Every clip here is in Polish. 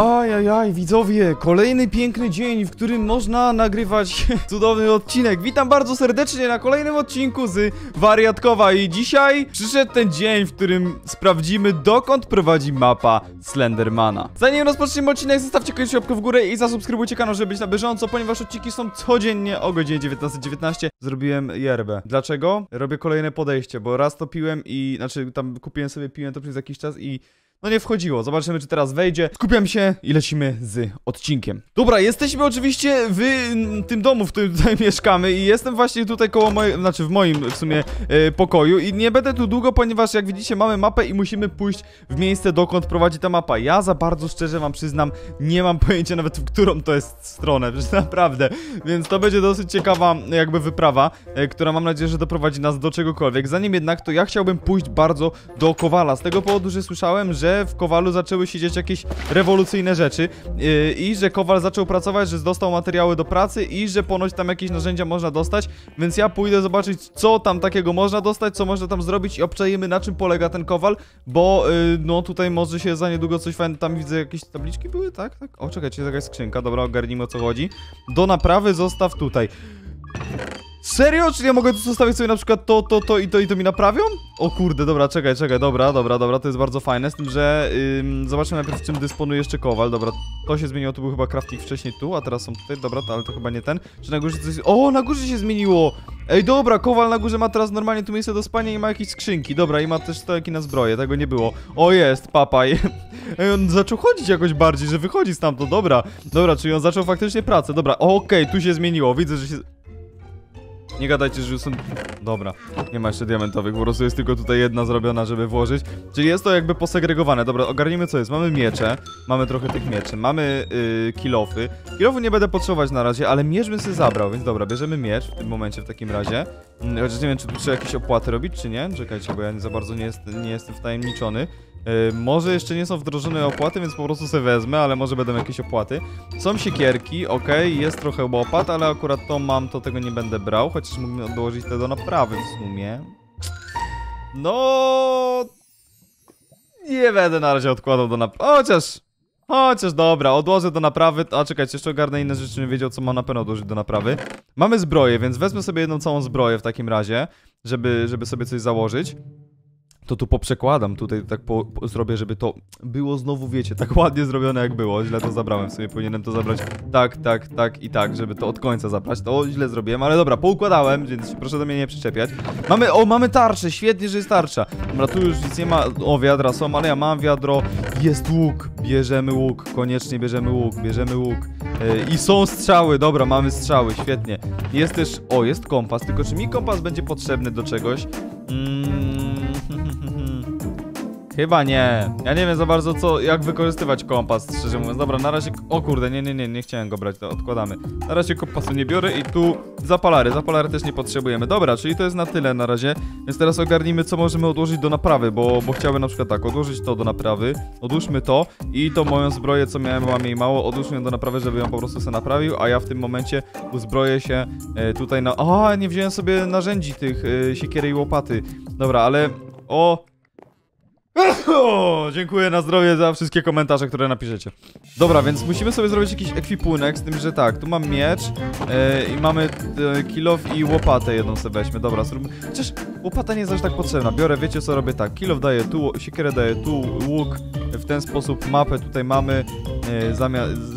Ajajaj, widzowie, kolejny piękny dzień, w którym można nagrywać cudowny odcinek. Witam bardzo serdecznie na kolejnym odcinku z Wariatkowa i dzisiaj przyszedł ten dzień, w którym sprawdzimy dokąd prowadzi mapa Slendermana. Zanim rozpoczniemy odcinek, zostawcie koniecznie łapkę w górę i zasubskrybujcie kanał, żeby być na bieżąco, ponieważ odcinki są codziennie o godzinie 19.19. Zrobiłem yerbę. Dlaczego? Robię kolejne podejście, bo raz to piłem i, znaczy tam kupiłem sobie, piłem to przez jakiś czas i no nie wchodziło. Zobaczymy, czy teraz wejdzie. Skupiam się i lecimy z odcinkiem. Dobra, jesteśmy oczywiście w tym domu, w którym tutaj mieszkamy i jestem właśnie tutaj koło mojego, znaczy w moim w sumie e, pokoju i nie będę tu długo, ponieważ jak widzicie mamy mapę i musimy pójść w miejsce, dokąd prowadzi ta mapa. Ja za bardzo szczerze wam przyznam, nie mam pojęcia nawet w którą to jest stronę, przecież naprawdę. Więc to będzie dosyć ciekawa jakby wyprawa, e, która mam nadzieję, że doprowadzi nas do czegokolwiek. Zanim jednak, to ja chciałbym pójść bardzo do Kowala, z tego powodu, że słyszałem, że w Kowalu zaczęły się dziać jakieś rewolucyjne rzeczy yy, i że Kowal zaczął pracować, że dostał materiały do pracy i że ponoć tam jakieś narzędzia można dostać, więc ja pójdę zobaczyć, co tam takiego można dostać, co można tam zrobić i obczajemy, na czym polega ten Kowal, bo yy, no tutaj może się za niedługo coś fajne, tam widzę jakieś tabliczki były, tak? tak? O, czekajcie, jakaś skrzynka, dobra, ogarnijmy o co chodzi. Do naprawy zostaw tutaj. Serio? Czy ja mogę tu zostawić sobie na przykład to, to, to i to i to mi naprawią? O kurde, dobra, czekaj, czekaj, dobra, dobra, dobra, to jest bardzo fajne, z tym, że ym, zobaczmy najpierw czym dysponuje jeszcze Kowal, dobra, to się zmieniło, tu był chyba crafting wcześniej tu, a teraz są tutaj, dobra, to, ale to chyba nie ten, czy na górze coś, o, na górze się zmieniło! Ej, dobra, Kowal na górze ma teraz normalnie tu miejsce do spania i ma jakieś skrzynki, dobra, i ma też stojaki na zbroję, tego nie było. O, jest, papaj. Ej, on zaczął chodzić jakoś bardziej, że wychodzi stamtąd, dobra, dobra, czyli on zaczął faktycznie pracę, dobra, okej, okay, tu się zmieniło, widzę, że się... Nie gadajcie, że już są... Dobra, nie ma jeszcze diamentowych, po prostu jest tylko tutaj jedna zrobiona, żeby włożyć. Czyli jest to jakby posegregowane. Dobra, ogarnijmy co jest. Mamy miecze, mamy trochę tych mieczy, mamy yy, kilofy. Kilofu nie będę potrzebować na razie, ale miecz bym sobie zabrał, więc dobra, bierzemy miecz w tym momencie w takim razie. Yy, chociaż nie wiem, czy tu trzeba jakieś opłaty robić, czy nie. Czekajcie, bo ja za bardzo nie, jest, nie jestem wtajemniczony. Yy, może jeszcze nie są wdrożone opłaty, więc po prostu sobie wezmę, ale może będą jakieś opłaty. Są siekierki, ok, jest trochę łopat, ale akurat to mam, to tego nie będę brał, chociaż mógłbym odłożyć te do naprawy w sumie. No... Nie będę na razie odkładał do naprawy, chociaż... Chociaż dobra, odłożę do naprawy, a czekajcie, jeszcze ogarnę inne rzeczy, nie wiedział co mam na pewno odłożyć do naprawy. Mamy zbroję, więc wezmę sobie jedną całą zbroję w takim razie, żeby, żeby sobie coś założyć to tu poprzekładam, tutaj tak po, po, zrobię, żeby to było znowu, wiecie, tak ładnie zrobione jak było. Źle to zabrałem, sobie powinienem to zabrać tak, tak, tak i tak, żeby to od końca zabrać. To źle zrobiłem, ale dobra, poukładałem, więc proszę do mnie nie przyczepiać. Mamy, o, mamy tarczę, świetnie, że jest tarcza. Dobra, tu już nic nie ma, o, wiadra są, ale ja mam wiadro, jest łuk, bierzemy łuk, koniecznie bierzemy łuk, bierzemy łuk. Yy, I są strzały, dobra, mamy strzały, świetnie. Jest też, o, jest kompas, tylko czy mi kompas będzie potrzebny do czegoś? Mm, Chyba nie. Ja nie wiem za bardzo co, jak wykorzystywać kompas, szczerze mówiąc. Dobra, na razie... O kurde, nie, nie, nie, nie chciałem go brać, to odkładamy. Na razie kompasu nie biorę i tu zapalary. Zapalary też nie potrzebujemy. Dobra, czyli to jest na tyle na razie. Więc teraz ogarnijmy, co możemy odłożyć do naprawy, bo, bo chciałbym na przykład tak, odłożyć to do naprawy. Odłóżmy to i to moją zbroję, co miałem, mam jej mało, odłóżmy ją do naprawy, żeby ją po prostu sobie naprawił, a ja w tym momencie uzbroję się e, tutaj na... O, nie wziąłem sobie narzędzi tych e, siekiery i łopaty. Dobra, ale... O, dziękuję na zdrowie za wszystkie komentarze, które napiszecie. Dobra, więc musimy sobie zrobić jakiś ekwipunek, z tym, że tak, tu mam miecz yy, i mamy yy, kilof i łopatę jedną sobie weźmy. Dobra, zróbmy... Chociaż łopata nie jest aż tak potrzebna. Biorę, wiecie co robię tak, kilof daję tu, siekierę daję tu, łuk, w ten sposób mapę tutaj mamy.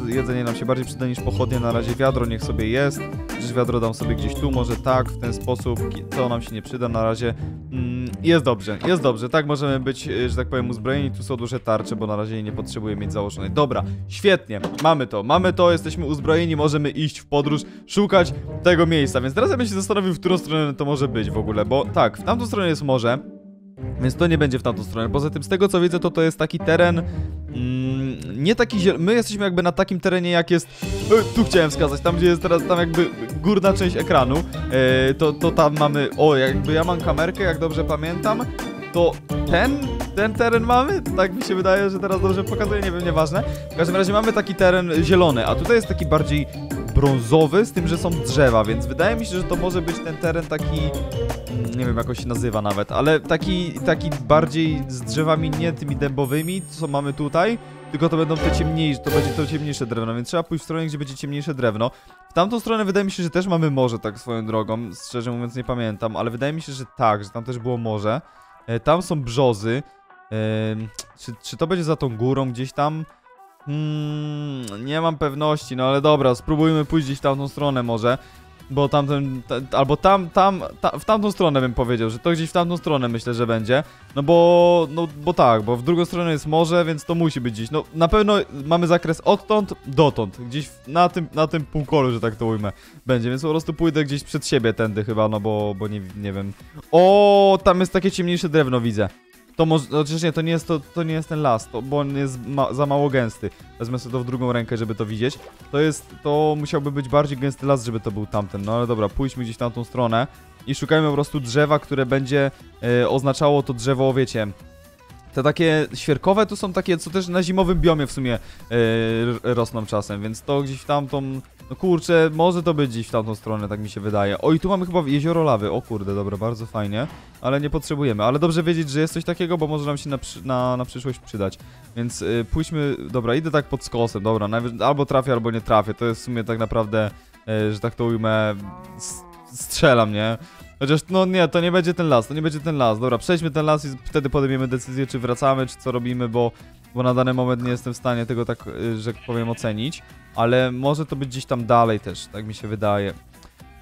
Yy, jedzenie nam się bardziej przyda niż pochodnie, na razie wiadro niech sobie jest. Przecież wiadro dam sobie gdzieś tu, może tak, w ten sposób, to nam się nie przyda na razie. Mm, jest dobrze, jest dobrze, tak możemy być, że tak powiem, uzbrojeni. Tu są duże tarcze, bo na razie jej nie potrzebuję mieć założonej. Dobra, świetnie, mamy to, mamy to, jesteśmy uzbrojeni, możemy iść w podróż, szukać tego miejsca. Więc teraz ja bym się zastanowił, w którą stronę to może być w ogóle, bo tak, w tamtą stronę jest morze, więc to nie będzie w tamtą stronę. Poza tym, z tego co widzę, to to jest taki teren. Mm, nie taki ziel... My jesteśmy jakby na takim terenie, jak jest. E, tu chciałem wskazać, tam gdzie jest teraz tam jakby górna część ekranu. E, to, to tam mamy. O, jakby ja mam kamerkę, jak dobrze pamiętam. To ten, ten teren mamy? Tak mi się wydaje, że teraz dobrze pokazuję, nie wiem, nieważne. W każdym razie mamy taki teren zielony, a tutaj jest taki bardziej brązowy, z tym, że są drzewa, więc wydaje mi się, że to może być ten teren taki nie wiem jak on się nazywa nawet, ale taki, taki bardziej z drzewami nie tymi dębowymi, co mamy tutaj, tylko to będą te ciemniejsze, to będzie to ciemniejsze drewno, więc trzeba pójść w stronę, gdzie będzie ciemniejsze drewno. W tamtą stronę wydaje mi się, że też mamy morze, tak swoją drogą, szczerze mówiąc nie pamiętam, ale wydaje mi się, że tak, że tam też było morze. E, tam są brzozy. Em, czy, czy to będzie za tą górą gdzieś tam? Hmm, nie mam pewności, no ale dobra, spróbujmy pójść gdzieś w tamtą stronę może. Bo tamten, ta, albo tam, tam, ta, w tamtą stronę bym powiedział, że to gdzieś w tamtą stronę myślę, że będzie. No bo, no bo tak, bo w drugą stronę jest morze, więc to musi być gdzieś. No na pewno mamy zakres odtąd dotąd, gdzieś na tym, na tym półkolu, że tak to ujmę, będzie. Więc po prostu pójdę gdzieś przed siebie tędy chyba, no bo, bo nie, nie wiem. O, tam jest takie ciemniejsze drewno, widzę. To może, chociaż nie, to nie jest, to, to nie jest ten las, to, bo on jest ma, za mało gęsty. Wezmę sobie to w drugą rękę, żeby to widzieć. To jest, to musiałby być bardziej gęsty las, żeby to był tamten. No ale dobra, pójdźmy gdzieś w tamtą stronę i szukajmy po prostu drzewa, które będzie e, oznaczało to drzewo, wiecie... Te takie świerkowe to są takie, co też na zimowym biomie w sumie r- rosną czasem, więc to gdzieś w tamtą... No kurczę, może to być gdzieś w tamtą stronę, tak mi się wydaje. O, i tu mamy chyba jezioro lawy. O kurde, dobra, bardzo fajnie. Ale nie potrzebujemy. Ale dobrze wiedzieć, że jest coś takiego, bo może nam się na, na, na przyszłość przydać. Więc y, pójdźmy... Dobra, idę tak pod skosem, dobra. Albo trafię, albo nie trafię. To jest w sumie tak naprawdę, y, że tak to ujmę, strzelam, nie? Chociaż, no nie, to nie będzie ten las, to nie będzie ten las. Dobra, przejdźmy ten las i wtedy podejmiemy decyzję, czy wracamy, czy co robimy, bo, bo na dany moment nie jestem w stanie tego tak, y, że powiem, ocenić. Ale może to być gdzieś tam dalej też, tak mi się wydaje.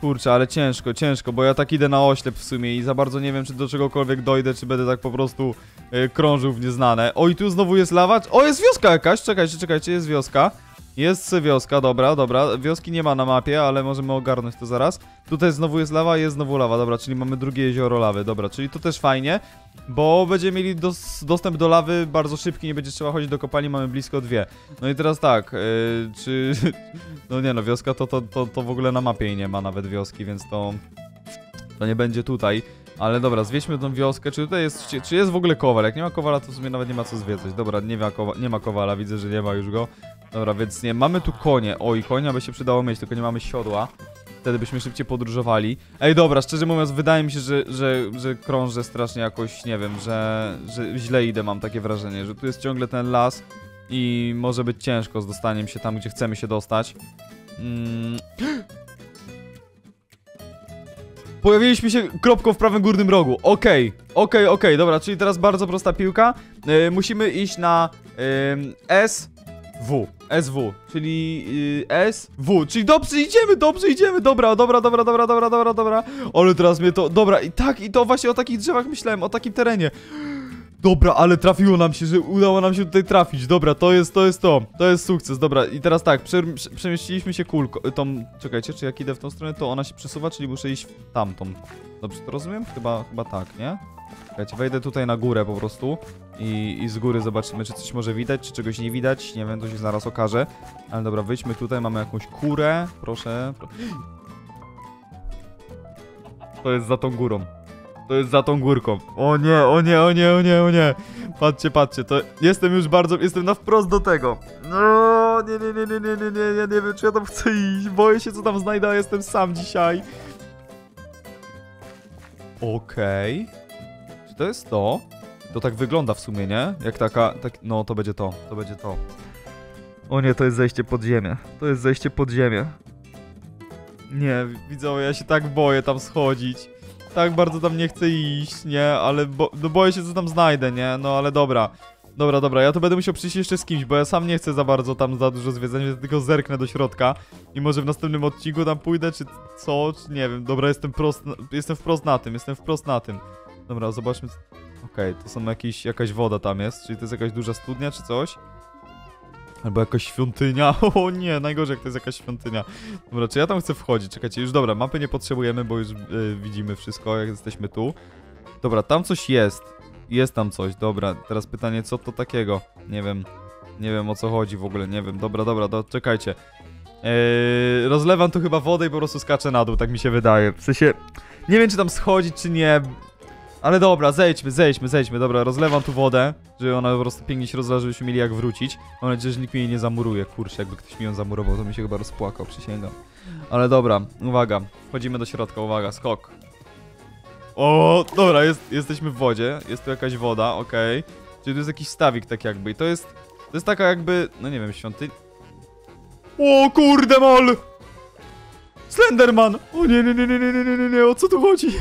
Kurczę, ale ciężko, ciężko, bo ja tak idę na oślep w sumie i za bardzo nie wiem, czy do czegokolwiek dojdę, czy będę tak po prostu y, krążył w nieznane. O, i tu znowu jest lawa. O, jest wioska jakaś, czekajcie, czekajcie, jest wioska. Jest wioska, dobra, dobra. Wioski nie ma na mapie, ale możemy ogarnąć to zaraz. Tutaj znowu jest lawa, jest znowu lawa, dobra, czyli mamy drugie jezioro lawy, dobra, czyli to też fajnie, bo będziemy mieli dos dostęp do lawy bardzo szybki, nie będzie trzeba chodzić do kopalni, mamy blisko dwie. No i teraz tak, yy, czy... No nie no, wioska to, to, to, to w ogóle na mapie nie ma nawet wioski, więc to... To nie będzie tutaj. Ale dobra, zwieźmy tą wioskę. Czy tutaj jest, czy jest w ogóle kowal? Jak nie ma kowala, to w sumie nawet nie ma co zwiedzać. Dobra, nie ma, kowa nie ma kowala, widzę, że nie ma już go. Dobra, więc nie, mamy tu konie. Oj, konia by się przydało mieć, tylko nie mamy siodła. Wtedy byśmy szybciej podróżowali. Ej, dobra, szczerze mówiąc, wydaje mi się, że, że, że krążę strasznie jakoś, nie wiem, że, że źle idę, mam takie wrażenie, że tu jest ciągle ten las i może być ciężko z dostaniem się tam, gdzie chcemy się dostać. Mm. Pojawiliśmy się kropką w prawym górnym rogu. Okej, okej, okej, dobra, czyli teraz bardzo prosta piłka. Yy, musimy iść na yy, S, W. SW, czyli yy, SV, czyli dobrze idziemy, dobrze idziemy, dobra, dobra, dobra, dobra, dobra, dobra, dobra. Ale teraz mnie to, dobra, i tak, i to właśnie o takich drzewach myślałem, o takim terenie. Dobra, ale trafiło nam się, że udało nam się tutaj trafić. Dobra, to jest, to jest to. To jest sukces, dobra. I teraz tak, prze, prze, przemieściliśmy się kulką. Tą, czekajcie, czy jak idę w tą stronę, to ona się przesuwa, czyli muszę iść w tamtą. Dobrze to rozumiem? Chyba, chyba tak, nie? Czekajcie, wejdę tutaj na górę po prostu i, i z góry zobaczymy, czy coś może widać, czy czegoś nie widać. Nie wiem, to się zaraz okaże. Ale dobra, wyjdźmy tutaj, mamy jakąś kurę. Proszę. Pro... To jest za tą górą. To jest za tą górką. O nie, o nie, o nie, o nie, o nie. Patrzcie, patrzcie, to jestem już bardzo, jestem na wprost do tego. No, nie, nie, nie, nie, nie, nie, nie, ja nie wiem, czy ja tam chcę iść. Boję się, co tam znajdę, a jestem sam dzisiaj. Okej. Czy to jest to? To tak wygląda w sumie, nie? Jak taka, tak, no to będzie to, to będzie to. O nie, to jest zejście pod ziemię. To jest zejście pod ziemię. Nie, widzowie, ja się tak boję tam schodzić. Tak bardzo tam nie chcę iść, nie? Ale bo, no boję się, co tam znajdę, nie? No ale dobra. Dobra, dobra, ja to będę musiał przyjść jeszcze z kimś, bo ja sam nie chcę za bardzo tam za dużo zwiedzać, więc tylko zerknę do środka i może w następnym odcinku tam pójdę, czy co, czy nie wiem. Dobra, jestem prost, jestem wprost na tym, jestem wprost na tym. Dobra, zobaczmy. Okej, to są jakieś, jakaś woda tam jest, czyli to jest jakaś duża studnia, czy coś? Albo jakaś świątynia. O nie, najgorzej jak to jest jakaś świątynia. Dobra, czy ja tam chcę wchodzić? Czekajcie, już dobra, mapy nie potrzebujemy, bo już y, widzimy wszystko, jak jesteśmy tu. Dobra, tam coś jest. Jest tam coś, dobra. Teraz pytanie, co to takiego? Nie wiem. Nie wiem o co chodzi w ogóle, nie wiem. Dobra, dobra, to czekajcie. Eee, rozlewam tu chyba wodę i po prostu skaczę na dół, tak mi się wydaje. W sensie, nie wiem czy tam schodzić, czy nie. Ale dobra, zejdźmy, zejdźmy, zejdźmy. Dobra, rozlewam tu wodę, żeby ona po prostu pięknie się rozlewa, żebyśmy mieli jak wrócić. Mam nadzieję, że nikt mnie nie zamuruje. Kurczę, jakby ktoś mi ją zamurował, to mi się chyba rozpłakał, przysięgam. Ale dobra, uwaga, wchodzimy do środka, uwaga, skok. O, dobra, jest, jesteśmy w wodzie. Jest tu jakaś woda, okej. Czyli tu jest jakiś stawik tak jakby. I to jest. To jest taka jakby. No nie wiem, świątyń. O kurde mol! Slenderman! O nie, nie, nie, nie, nie, nie, nie, nie, o co tu chodzi?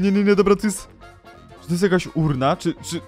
nie, nie, nie, dobra, to jest... Czy to jest jakaś urna? Czy, czy...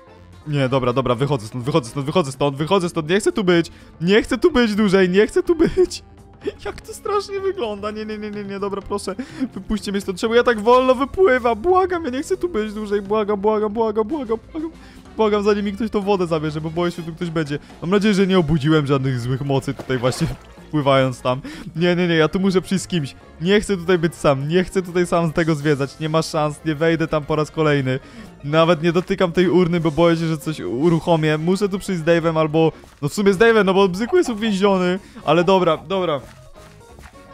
Nie, dobra, dobra, wychodzę stąd, wychodzę stąd, wychodzę stąd, wychodzę stąd, nie chcę tu być! Nie chcę tu być dłużej, nie chcę tu być! Jak to strasznie wygląda, nie, nie, nie, nie, nie, dobra, proszę, wypuśćcie mnie stąd, czemu ja tak wolno wypływam, błagam, ja nie chcę tu być dłużej, błagam, błagam, błagam, błagam, błagam. Błagam, zanim mi ktoś tą wodę zabierze, bo boję się, tu ktoś będzie. Mam nadzieję, że nie obudziłem żadnych złych mocy tutaj właśnie wpływając tam. Nie, nie, nie, ja tu muszę przyjść z kimś. Nie chcę tutaj być sam, nie chcę tutaj sam z tego zwiedzać. Nie ma szans, nie wejdę tam po raz kolejny. Nawet nie dotykam tej urny, bo boję się, że coś uruchomię. Muszę tu przyjść z Dave'em albo... No w sumie z Dave'em, no bo Bzyku jest uwięziony. Ale dobra, dobra.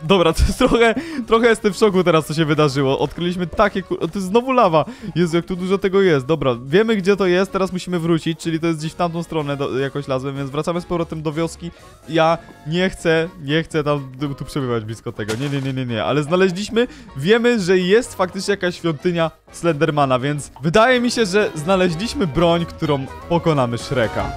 Dobra, to jest trochę, trochę jestem w szoku teraz, co się wydarzyło. Odkryliśmy takie kur... To jest znowu lawa. Jezu, jak tu dużo tego jest. Dobra, wiemy, gdzie to jest, teraz musimy wrócić, czyli to jest gdzieś w tamtą stronę do, jakoś lazłem, więc wracamy z powrotem do wioski. Ja nie chcę, nie chcę tam tu przebywać blisko tego. Nie, nie, nie, nie, nie. Ale znaleźliśmy, wiemy, że jest faktycznie jakaś świątynia Slendermana, więc wydaje mi się, że znaleźliśmy broń, którą pokonamy Shreka.